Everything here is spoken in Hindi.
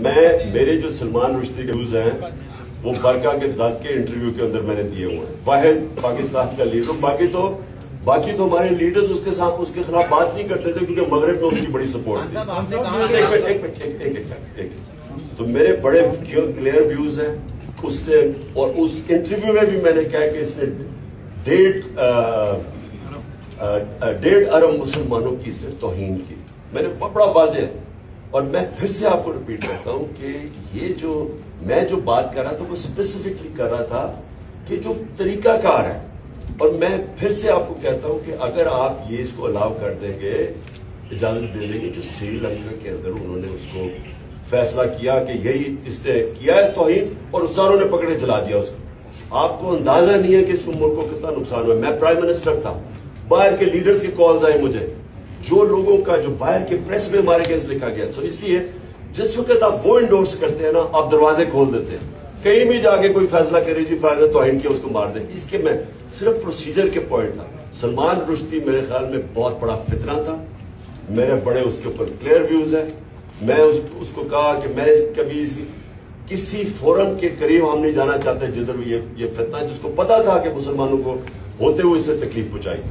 मैं मेरे जो सलमान रुश्ती के व्यूज़ हैं वो बरका के दाद के इंटरव्यू के अंदर मैंने दिए हुए हैं। वाहिद पाकिस्तान का लीडर बाकी तो बाकी तो हमारे लीडर्स उसके साथ उसके खिलाफ बात नहीं करते थे क्योंकि मगरब में उसकी बड़ी सपोर्ट थी। एक तो मेरे बड़े क्लियर व्यूज़ हैं। उससे और उस इंटरव्यू में भी मैंने कहा कि इसने डेढ़ डेढ़ अरब मुसलमानों की इसने तोहीन की। मैंने बड़ा वाजे है और मैं फिर से आपको रिपीट करता हूँ कि ये जो, मैं जो बात कर रहा था, वो स्पेसिफिकली कर रहा था कि जो तरीकाकार है, और मैं फिर से आपको कहता हूँ कि अगर आप ये इसको अलाउ कर देंगे, इजाज़त दे देंगे, जो श्रीलंका के अंदर उन्होंने उसको फैसला किया कि यही इसने किया है तोहिन, और सारों ने पकड़े चला दिया उसको। आपको अंदाज़ा नहीं है कि इस मुल्क को कितना नुकसान हुआ। मैं प्राइम मिनिस्टर था। बाहर के लीडर्स की कॉल्स आए मुझे। जो लोगों का जो बाहर के प्रेस में हमारे केस लिखा गया। सो इसलिए जिस वक्त आप वो इंडोर्स करते हैं ना आप दरवाजे खोल देते हैं। कहीं भी जाके कोई फैसला करे जी फ़ायदा तो आइन के उसको मार दे। इसके मैं सिर्फ़ प्रोसीजर के पॉइंट था। सलमान रुश्ती मेरे ख्याल में बहुत बड़ा फितना था। मेरे बड़े उसके ऊपर क्लियर व्यूज़ है। मैं उस, उसको कहा कि मैं कभी इस, किसी फोरम के करीब हम नहीं जाना चाहते जिधर ये ये फितना जिसको पता था कि मुसलमानों को होते हुए इसे तकलीफ़ पहुंचाई।